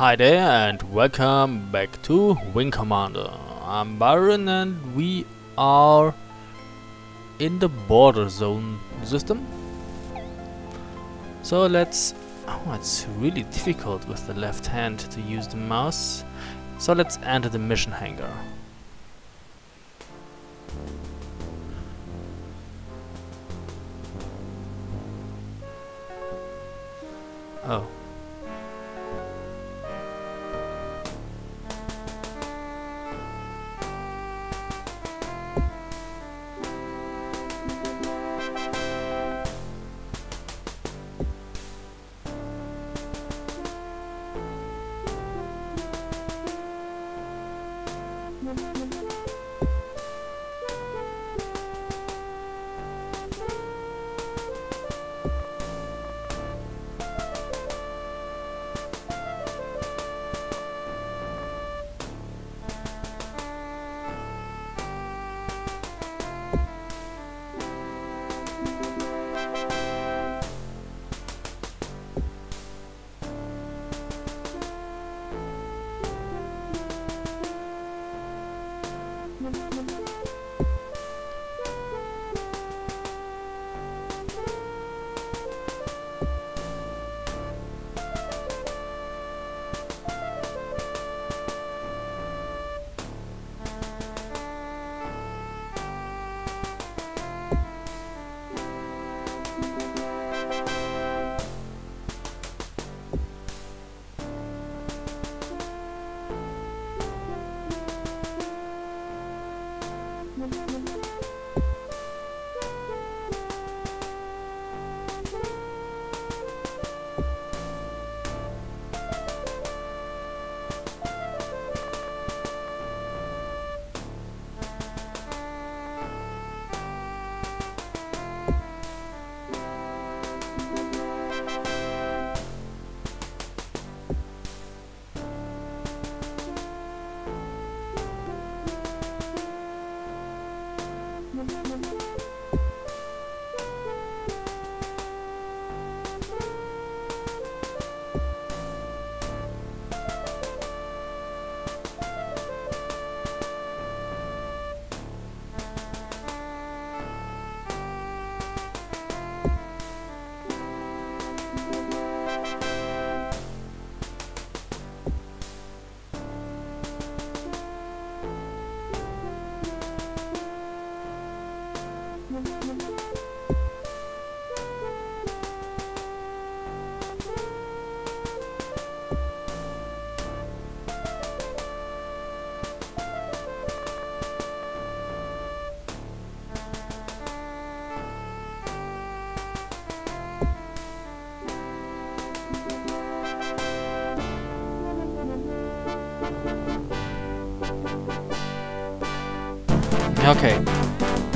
Hi there and welcome back to Wing Commander. I'm Byron and we are in the border zone system. So let's... Oh, it's really difficult with the left hand to use the mouse. So let's enter the mission hangar. Oh. Okay,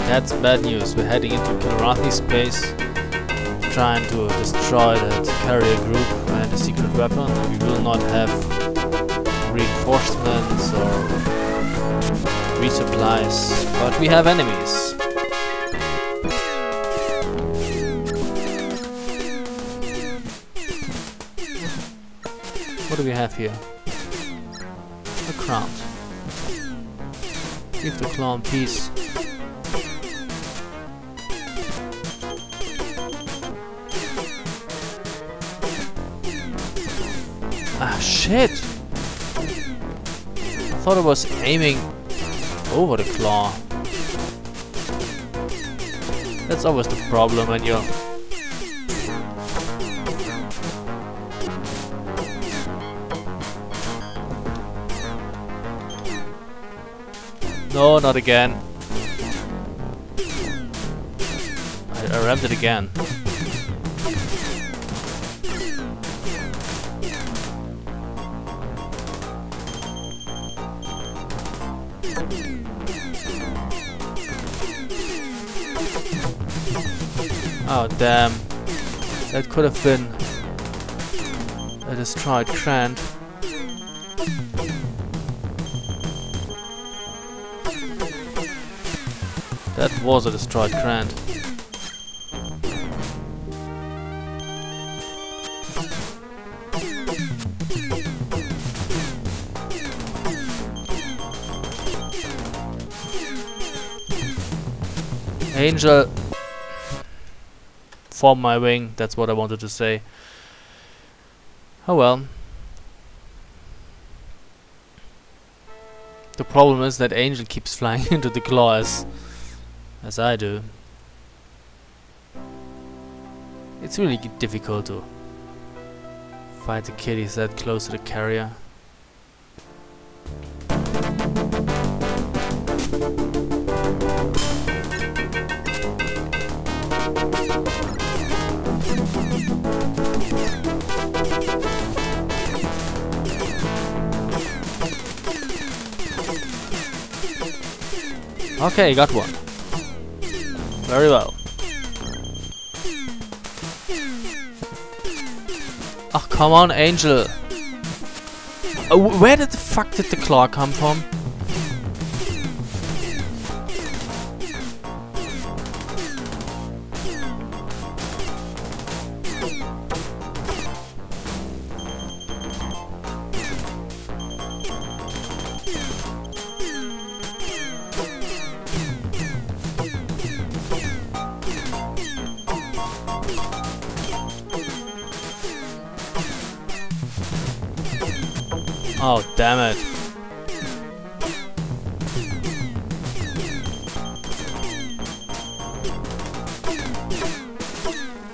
that's bad news. We're heading into Kilrathi space, trying to destroy that carrier group and the secret weapon. We will not have reinforcements or resupplies, but we have enemies. What do we have here? A crown. Give the clown peace. Ah, shit! I thought it was aiming over the claw. That's always the problem when you're... No, not again. I, I rammed it again. Oh damn. That could have been a destroyed Krant. That was a destroyed Krant. Angel form my wing, that's what I wanted to say. Oh well. The problem is that Angel keeps flying into the claws, as I do. It's really difficult to fight the kitties that close to the carrier. Okay, got one. Very well. Oh, come on, Angel. Uh, where did the fuck did the claw come from?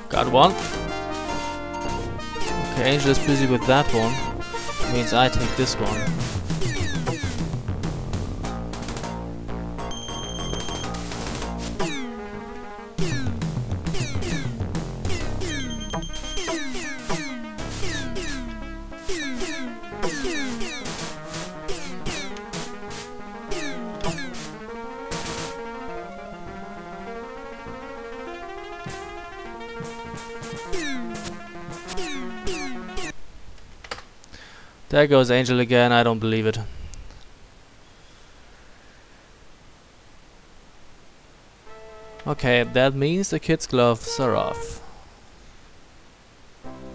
Got one. Okay, Angel is busy with that one. Means I take this one. There goes Angel again, I don't believe it. Okay, that means the kid's gloves are off.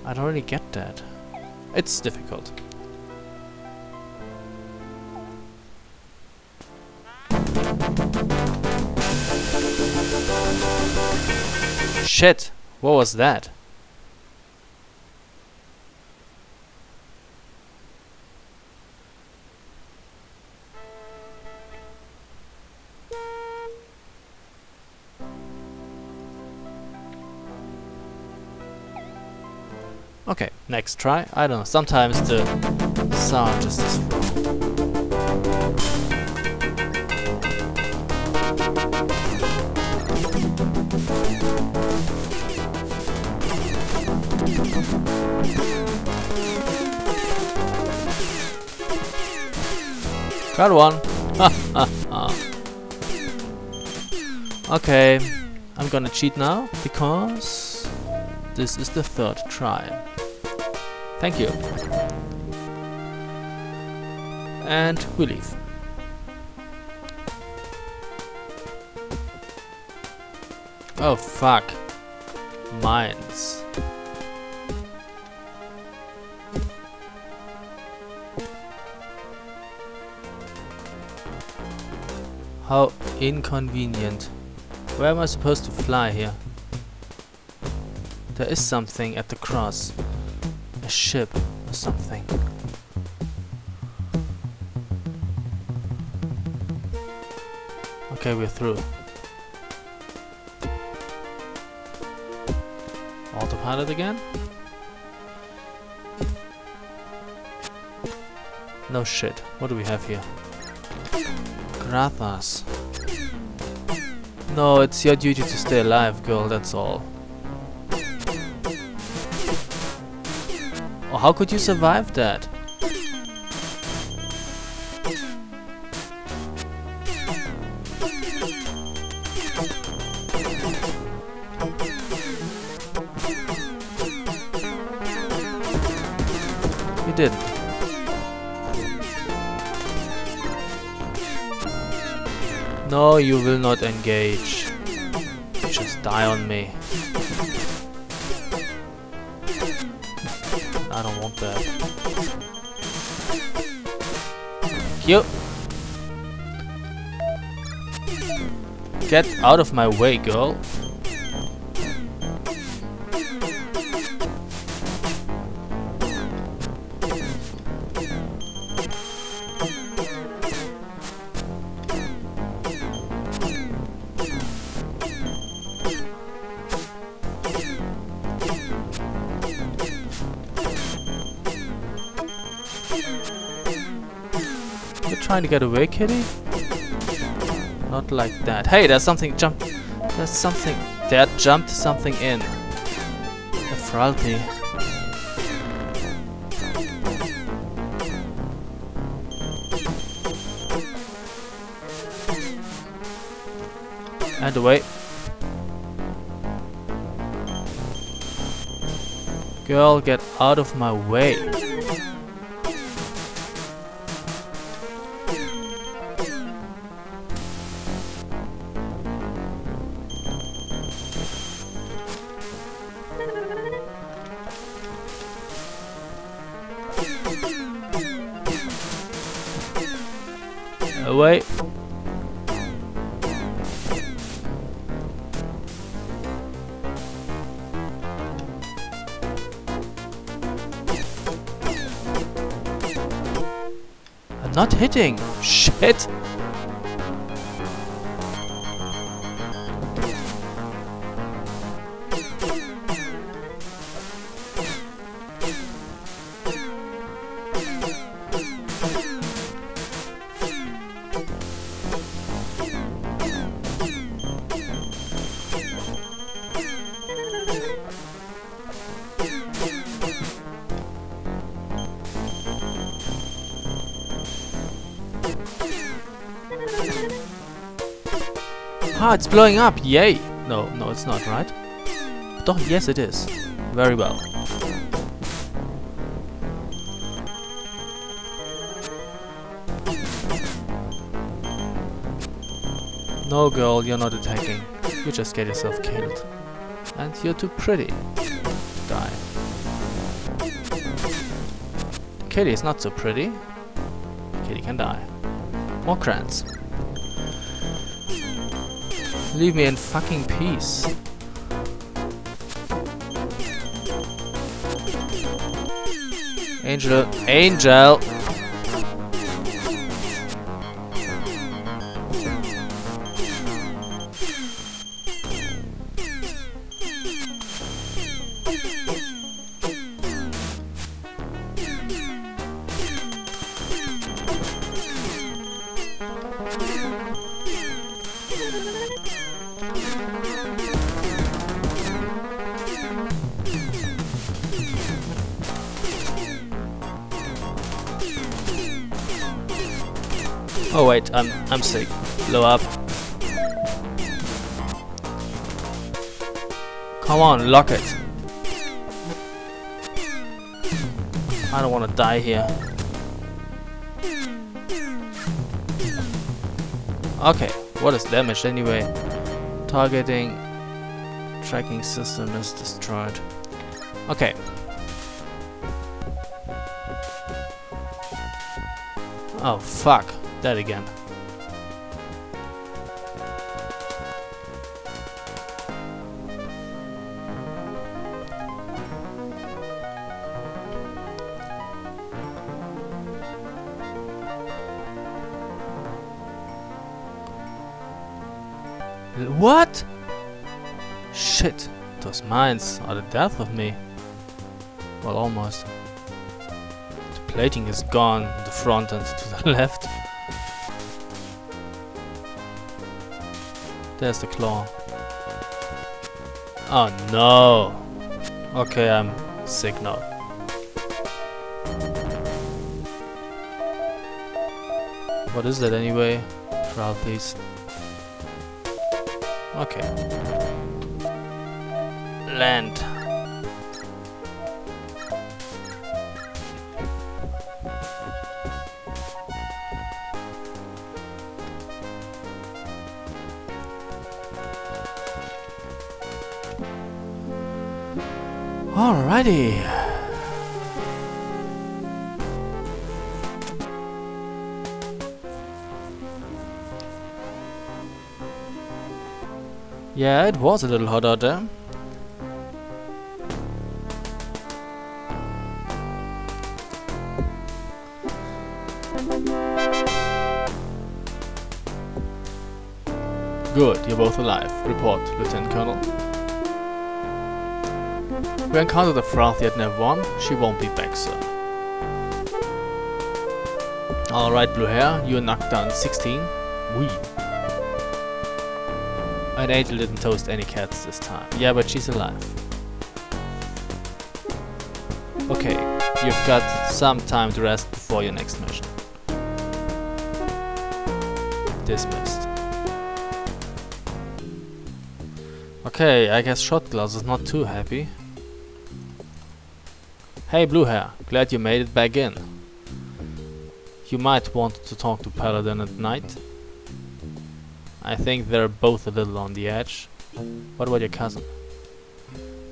I don't really get that. It's difficult. Shit! What was that? Okay, next try. I don't know, sometimes the sound just is Got one. okay, I'm gonna cheat now because this is the third try. Thank you. And we leave. Oh fuck. Mines. How inconvenient. Where am I supposed to fly here? There is something at the cross ship or something. Okay, we're through. Autopilot again? No shit. What do we have here? Grathas. No, it's your duty to stay alive, girl, that's all. Oh, how could you survive that? You didn't. No, you will not engage. Just die on me. Cute. Get out of my way, girl. Trying to get away, kitty? Not like that. Hey, there's something jump. There's something. There jumped something in. A Fralthi. And away. Girl, get out of my way. Hitting. Shit. Ah, it's blowing up. Yay. No, no, it's not, right? Doch, yes, it is. Very well. No, girl, you're not attacking. You just get yourself killed. And you're too pretty die. Kitty is not so pretty. Kitty can die. More Leave me in fucking peace. Angel, Angel! Oh wait, I'm I'm sick. Blow up. Come on, lock it. I don't want to die here. Okay, what is damaged anyway? Targeting tracking system is destroyed. Okay. Oh fuck, that again. What? Shit, those mines are the death of me. Well, almost. The plating is gone, the front and to the left. There's the claw. Oh no! Okay, I'm sick now. What is that anyway? Trial please. Okay. Land. Alrighty. Yeah, it was a little hot out there. Good, you're both alive. Report, Lieutenant Colonel. We encountered a Fralthi at Nav 1. She won't be back, sir. Alright, blue hair, you're knocked down 16. Wee. And Angel didn't toast any cats this time. Yeah, but she's alive. Okay, you've got some time to rest before your next mission. Dismissed. Okay, I guess Shotglass is not too happy. Hey blue hair, glad you made it back in. You might want to talk to Paladin at Knight. I think they're both a little on the edge. What about your cousin?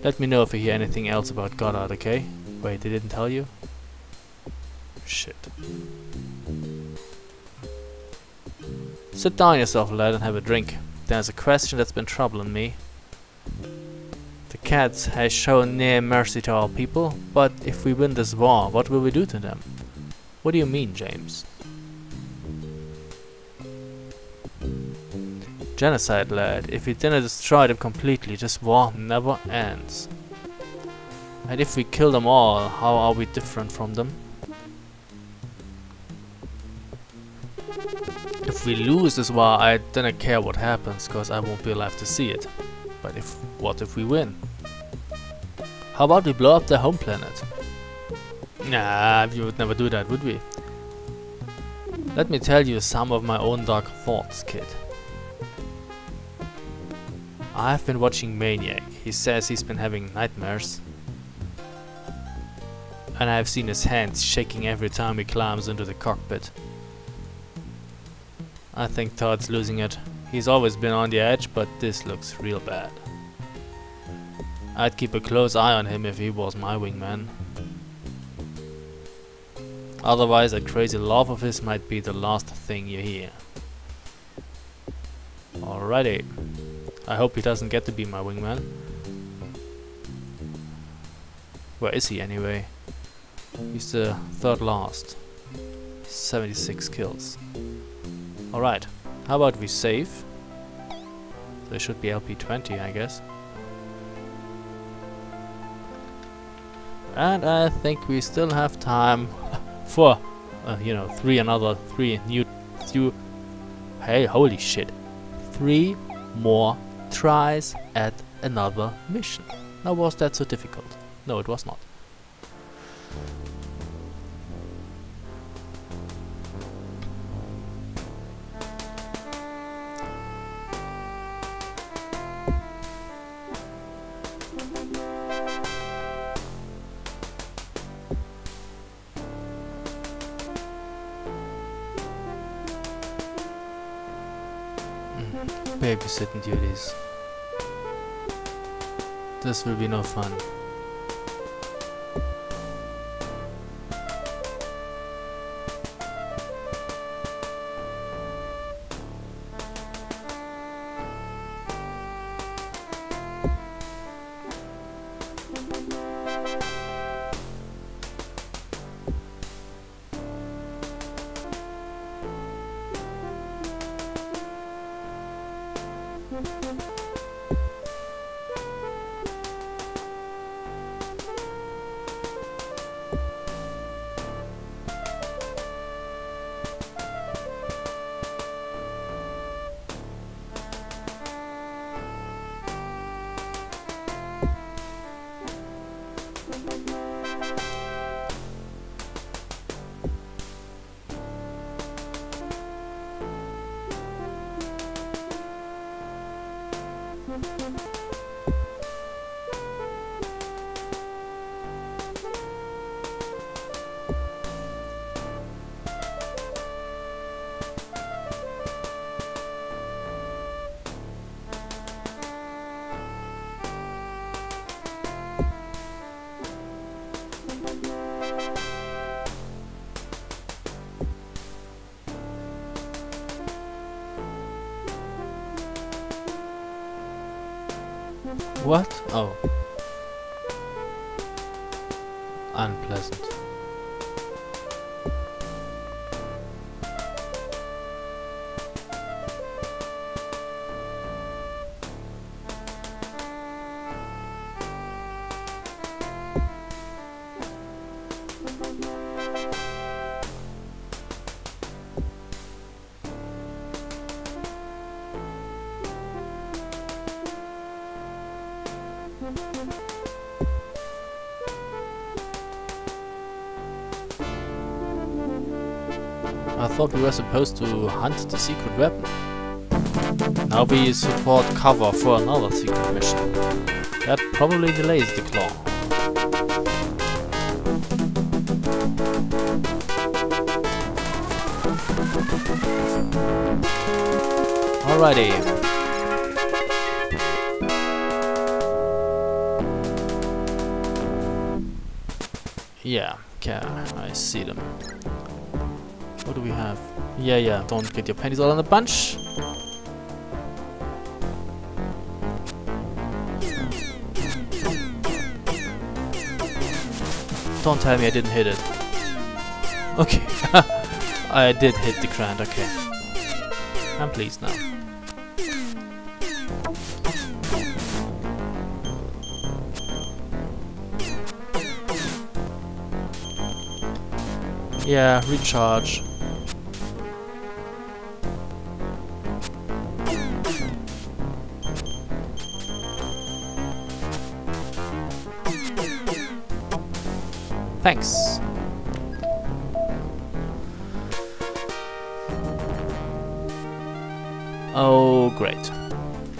Let me know if you hear anything else about Goddard, okay? Wait, they didn't tell you? Shit. Sit down yourself, lad, and have a drink. There's a question that's been troubling me. Cats has shown near mercy to our people, but if we win this war, what will we do to them? What do you mean, James? Genocide, lad. If we didn't destroy them completely, this war never ends. And if we kill them all, how are we different from them? If we lose this war, I don't care what happens, cause I won't be alive to see it. But if what if we win? How about we blow up their home planet? Nah, we would never do that, would we? Let me tell you some of my own dark thoughts, kid. I've been watching Maniac. He says he's been having nightmares. And I've seen his hands shaking every time he climbs into the cockpit. I think Todd's losing it. He's always been on the edge, but this looks real bad. I'd keep a close eye on him if he was my wingman. Otherwise, that crazy laugh of his might be the last thing you hear. Alrighty. I hope he doesn't get to be my wingman. Where is he anyway? He's the third last. 76 kills. Alright, how about we save? There should be LP20, I guess. And I think we still have time for, uh, you know, three another, three new, new, hey, holy shit, three more tries at another mission. Now was that so difficult? No, it was not. Babysitting duties. This will be no fun. What? Oh. Unpleasant. Were supposed to hunt the secret weapon. Now we support cover for another secret mission. That probably delays the claw. Alrighty. Yeah, okay, I see them. What do we have? Yeah, yeah, don't get your panties all in a bunch. Don't tell me I didn't hit it. Okay. I did hit the grand, okay. I'm pleased now. Yeah, recharge. Thanks. Oh, great.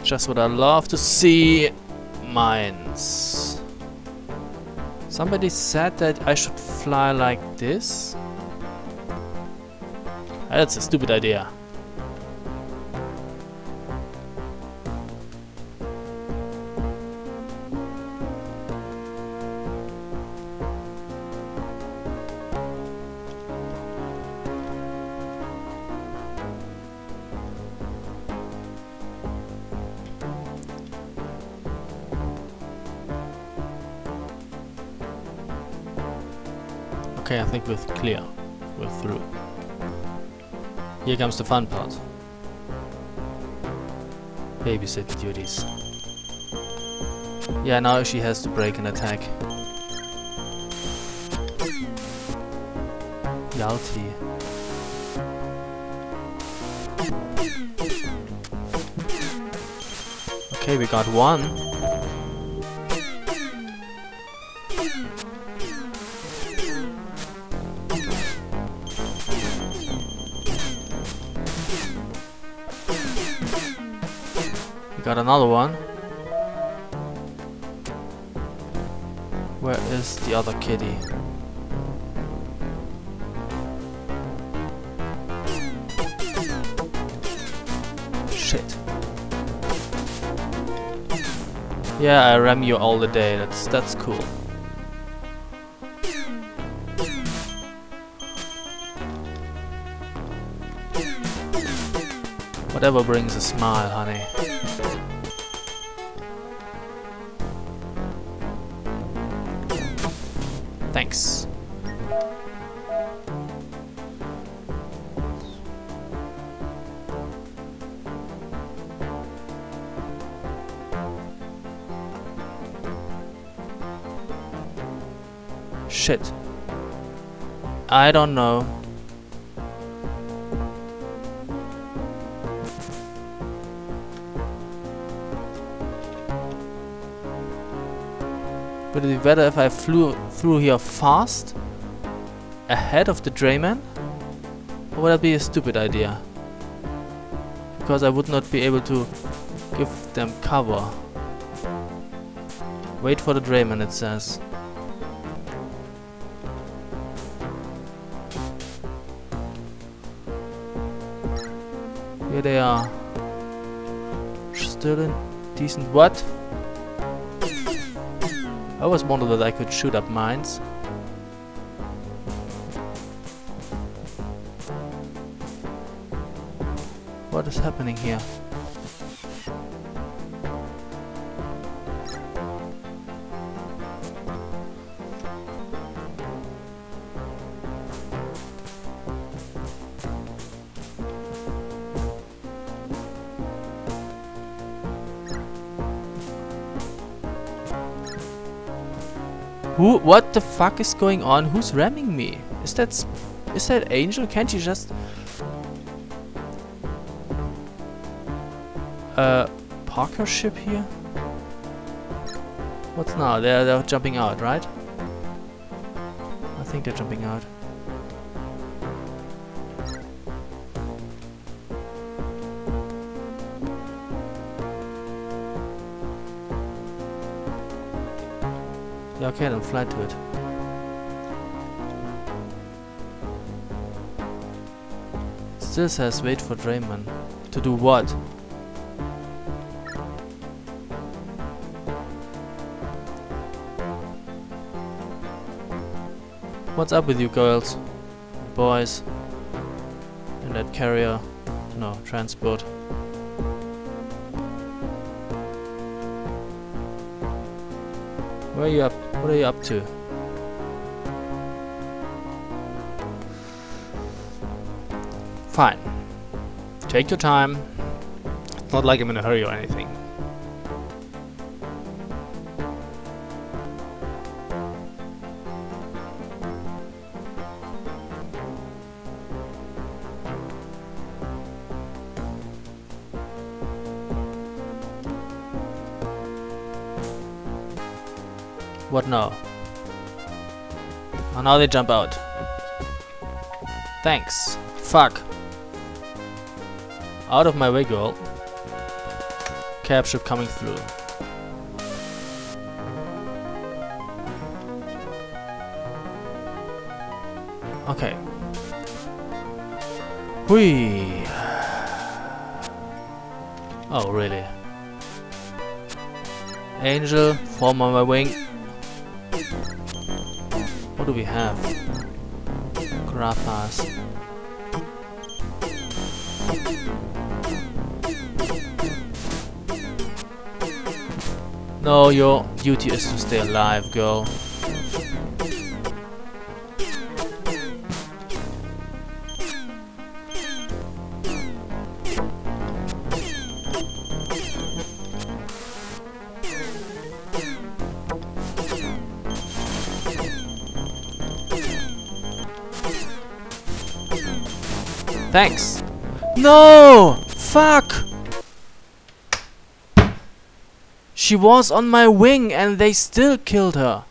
Just what I love to see. Mines. Somebody said that I should fly like this? That's a stupid idea. Okay, I think we're clear. We're through. Here comes the fun part. Babysit duties. Yeah, now she has to break an attack. Jalthi. Okay, we got one. Got another one. Where is the other kitty? Shit. Yeah, I ram you all the day. That's that's cool. Whatever brings a smile, honey. Shit. I don't know. Would it be better if I flew through here fast? Ahead of the Drayman? Or would that be a stupid idea? Because I would not be able to give them cover. Wait for the Drayman, it says. Here they are. Still in decent... What? I always wondered that I could shoot up mines. What is happening here? Who? What the fuck is going on? Who's ramming me? Is that... Is that Angel? Can't you just... Uh... Parker ship here? What's now? They're, they're jumping out, right? I think they're jumping out. Okay, then fly to it. Still says wait for Drayman. To do what? What's up with you girls? Boys? In that carrier? No, transport. Where are you up? What are you up to? Fine. Take your time. It's not like I'm in a hurry or anything. What now? Oh, now they jump out. Thanks. Fuck. Out of my way, girl. Cab ship coming through. Okay. Whee! Oh, really? Angel, form on my wing. Do we have? Grathas. No, your duty is to stay alive, girl. Thanks. No! Fuck! She was on my wing and they still killed her.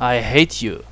I hate you.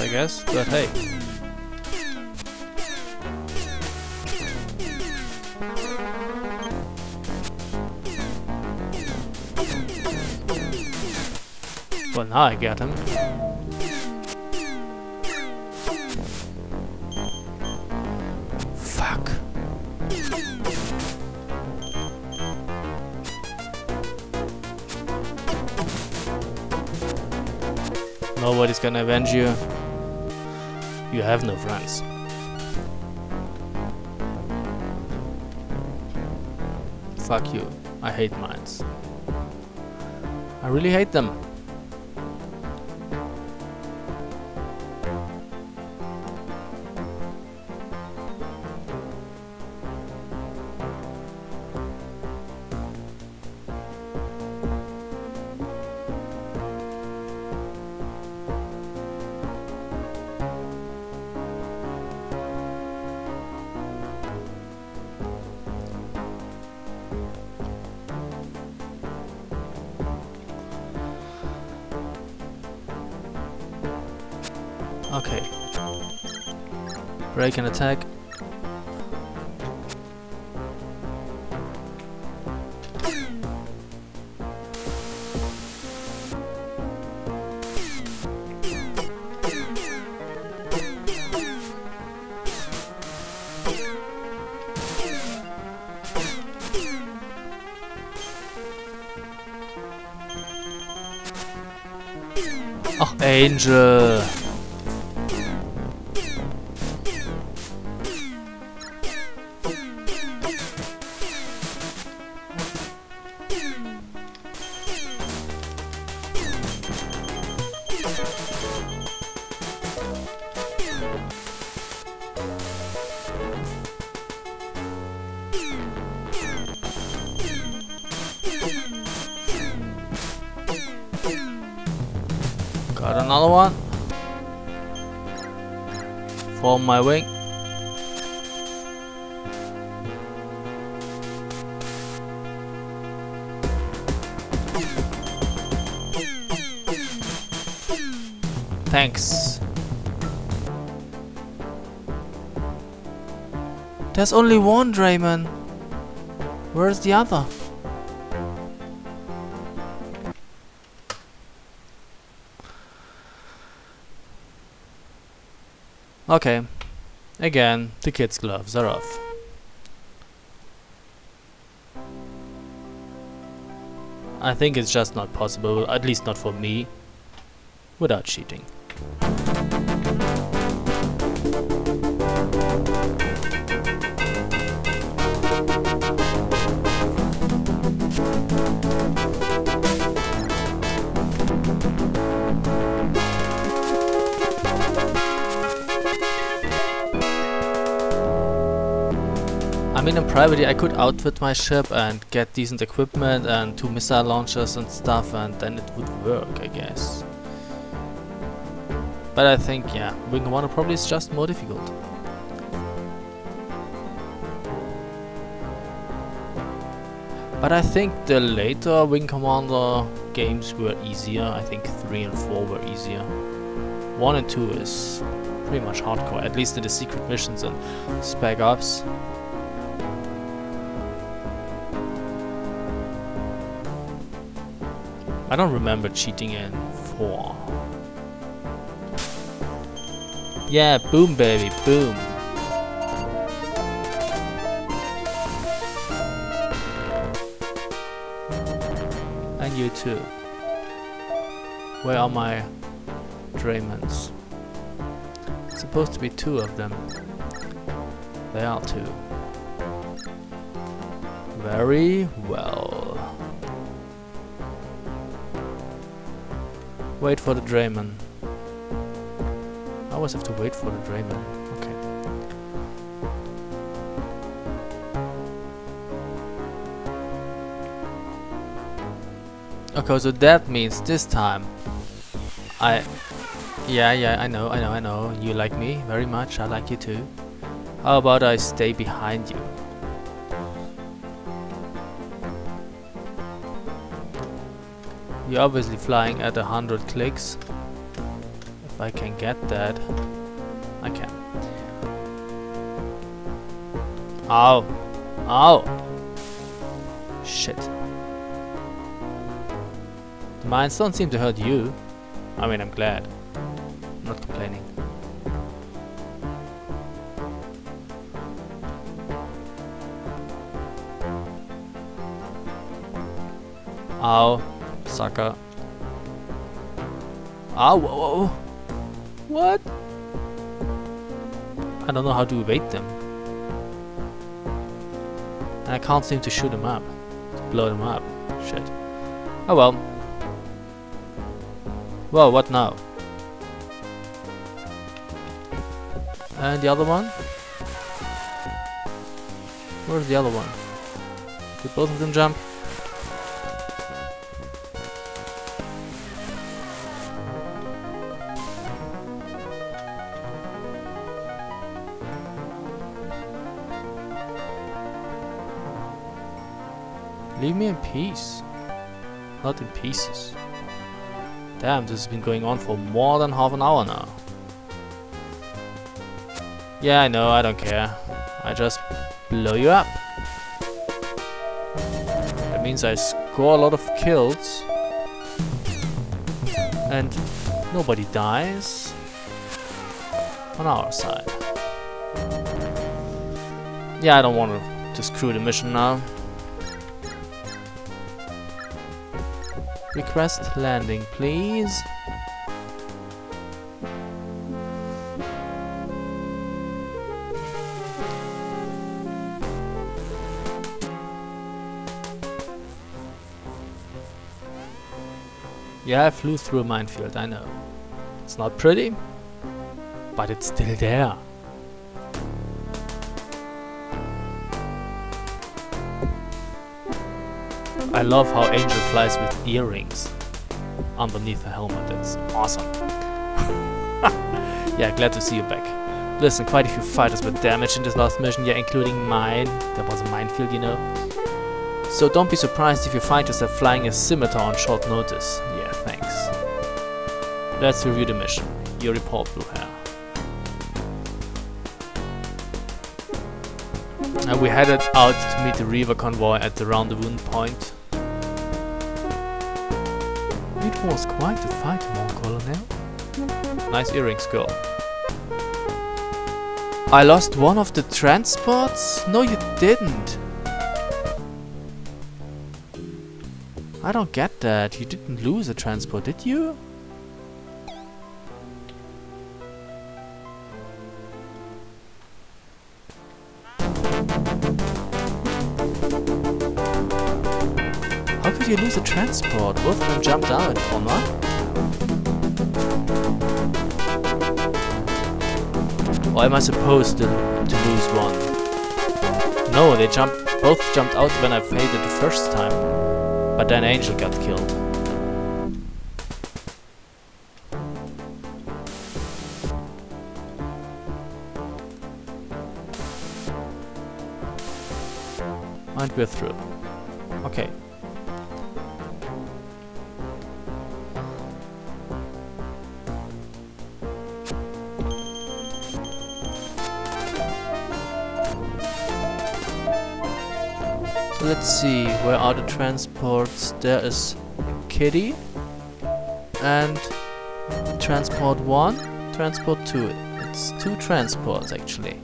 I guess, but hey. Well, now I get him. Fuck. Nobody's gonna avenge you. You have no friends. Fuck you. I hate mines. I really hate them. Can attack. attack. Angel. There's only one Drayman. Where's the other? Okay. Again, the kids' gloves are off. I think it's just not possible, at least not for me, without cheating. In private, I could outfit my ship and get decent equipment and two missile launchers and stuff, and then it would work, I guess. But I think, yeah, Wing Commander probably is just more difficult. But I think the later Wing Commander games were easier. I think 3 and 4 were easier. 1 and 2 is pretty much hardcore, at least in the secret missions and Spec Ops. I don't remember cheating in 4. Yeah, boom baby, boom. And you too. Where are my Draymans? Supposed to be two of them. There are two. Very well. Wait for the Drayman. I always have to wait for the Drayman. Okay. Okay, so that means this time I... Yeah, yeah, I know, I know, I know. You like me very much. I like you too. How about I stay behind you? You're obviously flying at a hundred clicks. If I can get that, I can. Ow! Ow! Shit. The mines don't seem to hurt you. I mean, I'm glad. Ah, whoa, whoa. What? I don't know how to evade them. And I can't seem to shoot them up. To blow them up. Shit. Oh well. Well, what now? And the other one? Where's the other one? Did both of them jump? Peace. Not in pieces. Damn, this has been going on for more than half an hour now. Yeah, I know, I don't care. I just blow you up. That means I score a lot of kills. And nobody dies on our side. Yeah, I don't want to screw the mission now. Request landing, please. Yeah, I flew through a minefield, I know. It's not pretty, but it's still there. I love how Angel flies with earrings underneath the helmet. It's awesome. yeah, glad to see you back. Listen, quite a few fighters were damaged in this last mission, yeah, including mine. There was a minefield, you know. So don't be surprised if you find yourself flying a scimitar on short notice. Yeah, thanks. Let's review the mission. Your report, Blue Hair. And we headed out to meet the Reaver convoy at the rendezvous point. Was quite a fight, mon colonel. Nice earrings, girl. I lost one of the transports? No, you didn't. I don't get that. You didn't lose a transport, did you? You lose a transport? Both of them jumped out, or not? Or am I supposed to, to lose one? No, they jumped. both jumped out when I faded the first time. But then Angel got killed. And we're through. Let's see, where are the transports? There is Kitty and transport 1, transport 2. It's two transports actually.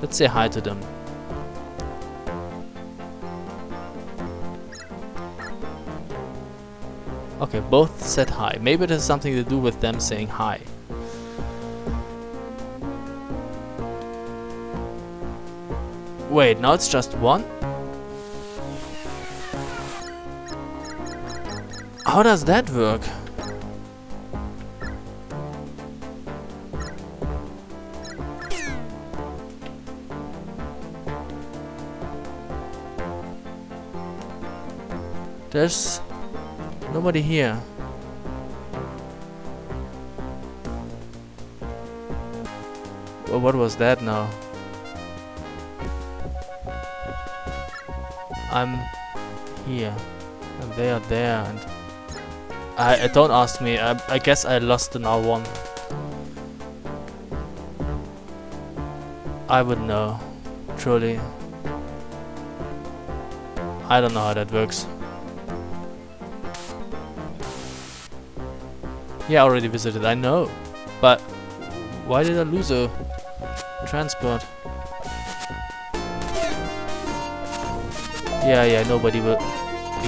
Let's say hi to them. Okay, both said hi. Maybe it has something to do with them saying hi. Wait, now it's just one? How does that work? There's nobody here. Well, what was that now? I'm here. And they are there and I, I don't ask me. I, I guess I lost the one. I would know truly. I don't know how that works. Yeah I already visited I know. But why did I lose a transport Yeah, yeah, nobody will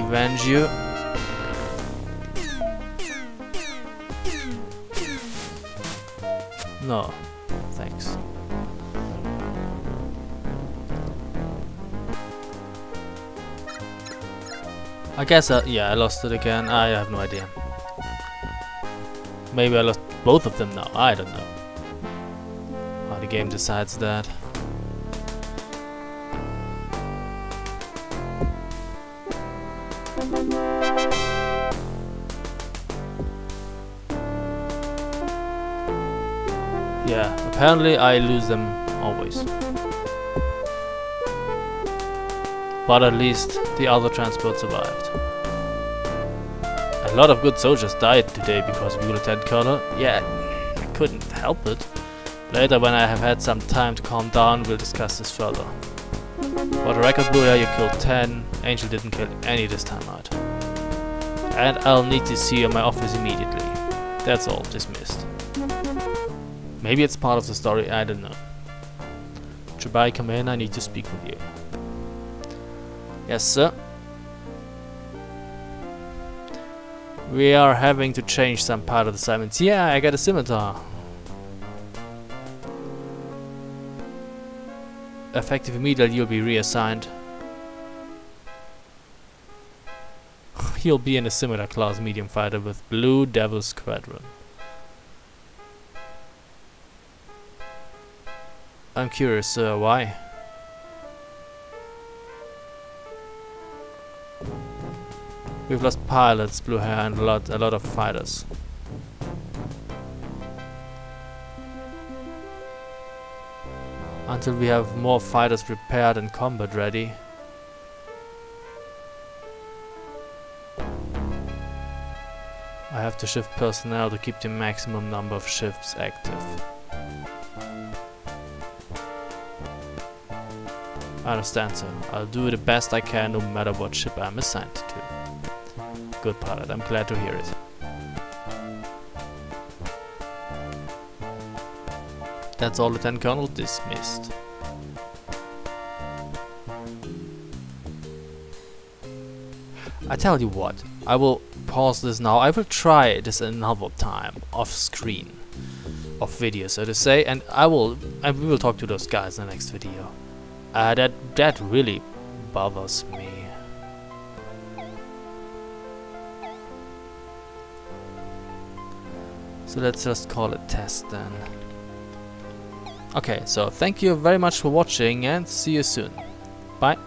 revenge you. No, thanks. I guess, uh, yeah, I lost it again. I have no idea. Maybe I lost both of them now. I don't know. How the game decides that. Apparently I lose them always. But at least the other transport survived. A lot of good soldiers died today because of Lieutenant Colonel. Yeah, I couldn't help it. Later when I have had some time to calm down, we'll discuss this further. For the record, Blue you killed 10, Angel didn't kill any this time out. And I'll need to see you in my office immediately. That's all, dismissed. Maybe it's part of the story, I don't know. Chubai, come in, I need to speak with you. Yes, sir. We are having to change some part of the assignments. Yeah, I got a scimitar. Effective immediately, you'll be reassigned. he'll be in a similar class medium fighter with Blue Devil Squadron. I'm curious, uh, why? We've lost pilots, blue hair, and a lot, a lot of fighters. Until we have more fighters prepared and combat ready. I have to shift personnel to keep the maximum number of shifts active. I understand, sir. I'll do the best I can no matter what ship I'm assigned to. Good pilot, I'm glad to hear it. That's all Lieutenant Colonel dismissed. I tell you what, I will pause this now. I will try this another time, off screen, off video, so to say, and I will, and we will talk to those guys in the next video. Uh, that that really bothers me. So let's just call it test then. Okay, so thank you very much for watching and see you soon. Bye.